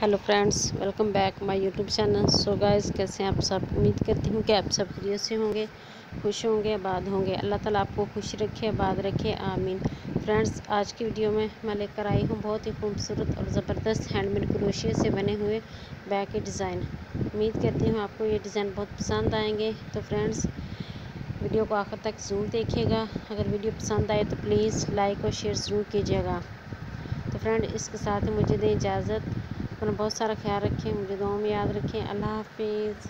Hello friends welcome back my YouTube channel so guys कैसे हैं आप सब? उम्मीद करती हूँ कि आप सब प्रिय से होंगे, खुश होंगे, आबाद होंगे। अल्लाह ताला आपको खुश रखे, आबाद रखे, आमीन। फ्रेंड्स, आज की वीडियो में मैं लेकर आई हूँ बहुत ही खूबसूरत और ज़बरदस्त हैंडमेड क्रोशिया से बने हुए बैग के डिज़ाइन उम्मीद करती हूँ आपको ये डिज़ाइन बहुत पसंद आएँगे। तो फ्रेंड्स, वीडियो को आखिर तक ज़रूर देखिएगा। अगर वीडियो पसंद आए तो प्लीज़ लाइक और शेयर ज़रूर कीजिएगा। तो फ्रेंड, इसके साथ मुझे दें इजाज़त। अपना बहुत सारा ख्याल रखें मुझे दुआ में याद रखें। अल्लाह हाफिज़।